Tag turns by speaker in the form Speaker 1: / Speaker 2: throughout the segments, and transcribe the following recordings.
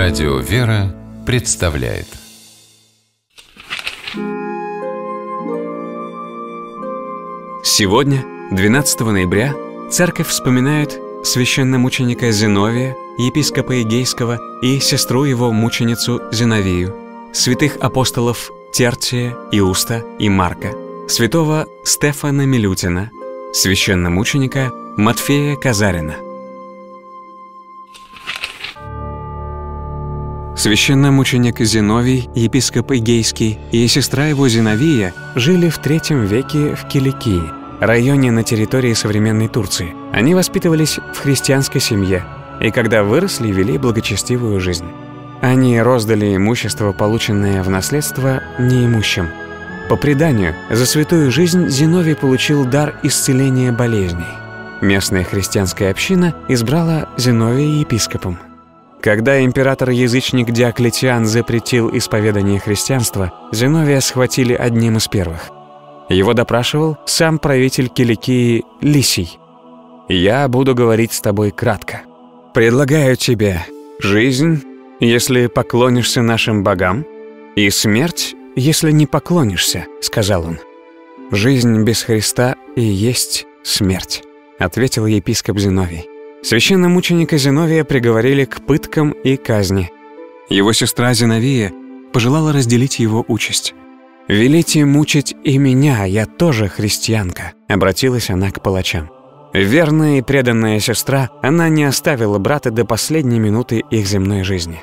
Speaker 1: Радио «Вера» представляет
Speaker 2: Сегодня, 12 ноября, церковь вспоминает священномученика Зиновия, епископа Игейского и сестру его мученицу Зиновию, святых апостолов Тертия, Иуста и Марка, святого Стефана Милютина, священномученика Матфея Казарина. Священномученик Зиновий, епископ Игейский и сестра его Зиновия жили в третьем веке в Киликии, районе на территории современной Турции. Они воспитывались в христианской семье и когда выросли, вели благочестивую жизнь. Они роздали имущество, полученное в наследство, неимущим. По преданию, за святую жизнь Зиновий получил дар исцеления болезней. Местная христианская община избрала Зиновия епископом. Когда император-язычник Диоклетиан запретил исповедание христианства, Зиновия схватили одним из первых. Его допрашивал сам правитель Киликии Лисий. «Я буду говорить с тобой кратко. Предлагаю тебе жизнь, если поклонишься нашим богам, и смерть, если не поклонишься», — сказал он. «Жизнь без Христа и есть смерть», — ответил епископ Зиновий. Священномученика Зиновия приговорили к пыткам и казни. Его сестра Зиновия пожелала разделить его участь. «Велите мучить и меня, я тоже христианка», — обратилась она к палачам. Верная и преданная сестра, она не оставила брата до последней минуты их земной жизни.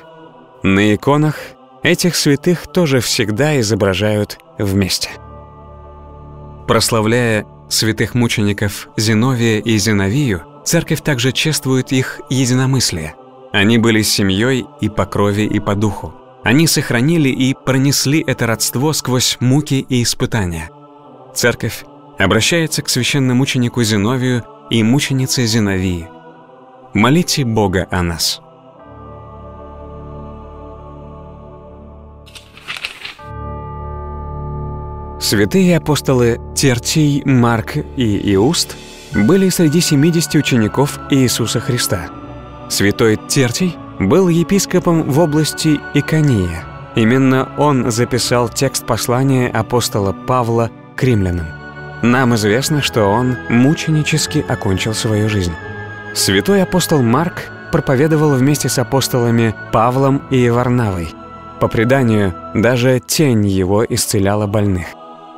Speaker 2: На иконах этих святых тоже всегда изображают вместе. Прославляя святых мучеников Зиновия и Зиновию, церковь также чествует их единомыслие. Они были семьей и по крови, и по духу. Они сохранили и пронесли это родство сквозь муки и испытания. Церковь обращается к священномученику Зиновию и мученице Зиновии. Молите Бога о нас. Святые апостолы Тертий, Марк и Иуст были среди 70 учеников Иисуса Христа. Святой Тертий был епископом в области Икония. Именно он записал текст послания апостола Павла к римлянам. Нам известно, что он мученически окончил свою жизнь. Святой апостол Марк проповедовал вместе с апостолами Павлом и Варнавой. По преданию, даже тень его исцеляла больных.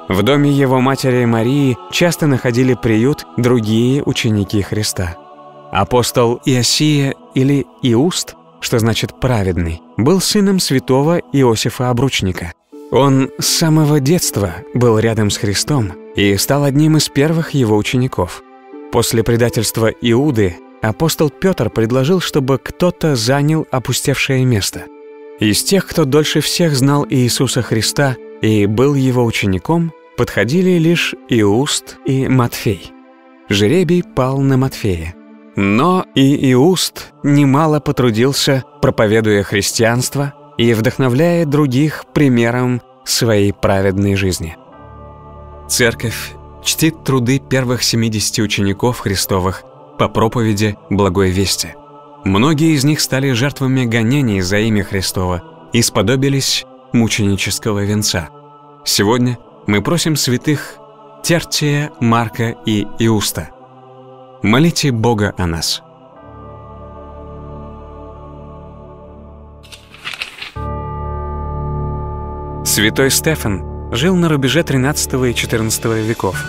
Speaker 2: В доме его матери Марии часто находили приют другие ученики Христа. Апостол Иосия или Иуст, что значит «праведный», был сыном святого Иосифа Обручника. Он с самого детства был рядом с Христом и стал одним из первых его учеников. После предательства Иуды апостол Петр предложил, чтобы кто-то занял опустевшее место. Из тех, кто дольше всех знал Иисуса Христа и был его учеником, подходили лишь Иуст и Матфей. Жребий пал на Матфея. Но и Иуст немало потрудился, проповедуя христианство и вдохновляя других примером своей праведной жизни. Церковь чтит труды первых 70 учеников Христовых по проповеди Благой Вести. Многие из них стали жертвами гонений за имя Христова и сподобились мученического венца. Сегодня мы просим святых Тертия, Марка и Иуста. Молите Бога о нас. Святой Стефан жил на рубеже 13 и 14 веков.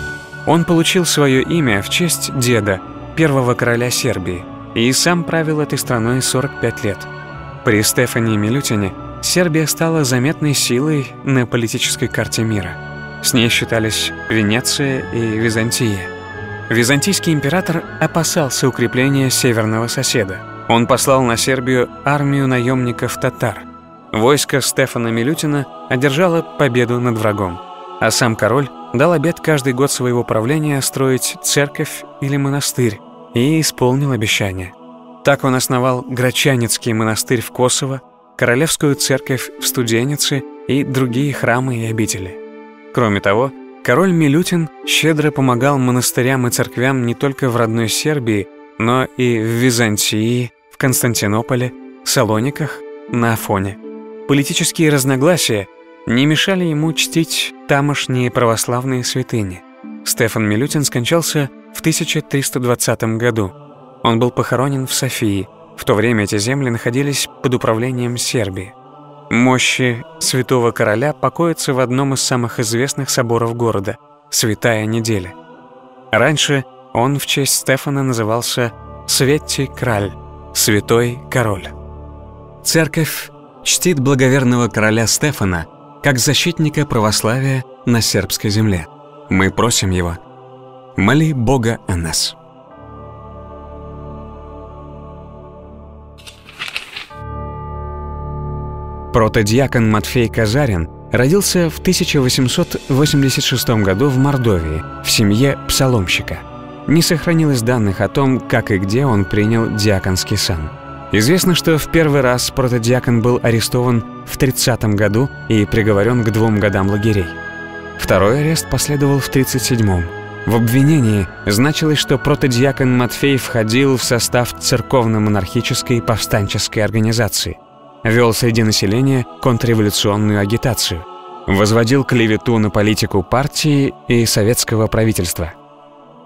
Speaker 2: Он получил свое имя в честь деда, первого короля Сербии, и сам правил этой страной 45 лет. При Стефане Милютине Сербия стала заметной силой на политической карте мира – с ней считались Венеция и Византия. Византийский император опасался укрепления северного соседа. Он послал на Сербию армию наемников-татар. Войско Стефана Милютина одержало победу над врагом. А сам король дал обет каждый год своего правления строить церковь или монастырь и исполнил обещание. Так он основал Грачаницкий монастырь в Косово, Королевскую церковь в Студенице и другие храмы и обители. Кроме того, король Милютин щедро помогал монастырям и церквям не только в родной Сербии, но и в Византии, в Константинополе, Салониках на Афоне. Политические разногласия не мешали ему чтить тамошние православные святыни. Стефан Милютин скончался в 1320 году. Он был похоронен в Софии. В то время эти земли находились под управлением Сербии. Мощи святого короля покоятся в одном из самых известных соборов города – Святая неделя. Раньше он в честь Стефана назывался Светти Краль, Святой Король. Церковь чтит благоверного короля Стефана как защитника православия на сербской земле. Мы просим его, моли Бога о нас. Протодиакон Матфей Казарин родился в 1886 году в Мордовии в семье псаломщика. Не сохранилось данных о том, как и где он принял диаконский сан. Известно, что в первый раз протодиакон был арестован в 30 году и приговорен к двум годам лагерей. Второй арест последовал в 37-м. В обвинении значилось, что протодиакон Матфей входил в состав церковно-монархической повстанческой организации – вел среди населения контрреволюционную агитацию, возводил клевету на политику партии и советского правительства.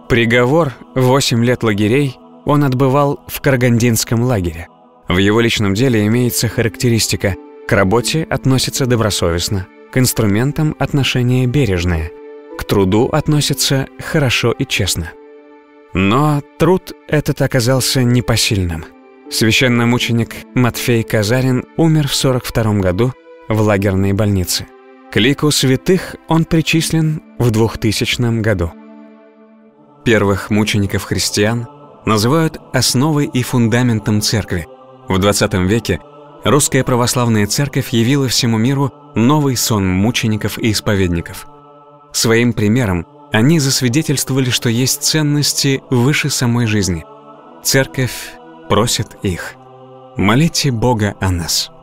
Speaker 2: Приговор – 8 лет лагерей он отбывал в Карагандинском лагере. В его личном деле имеется характеристика – к работе относится добросовестно, к инструментам отношение бережное, к труду относится хорошо и честно. Но труд этот оказался непосильным – Священномученик Матфей Казарин умер в 42 году в лагерной больнице. К лику святых он причислен в 2000 году. Первых мучеников христиан называют основой и фундаментом церкви. В 20 веке русская православная церковь явила всему миру новый сон мучеников и исповедников. Своим примером они засвидетельствовали, что есть ценности выше самой жизни. Церковь просит их «Молите Бога о нас».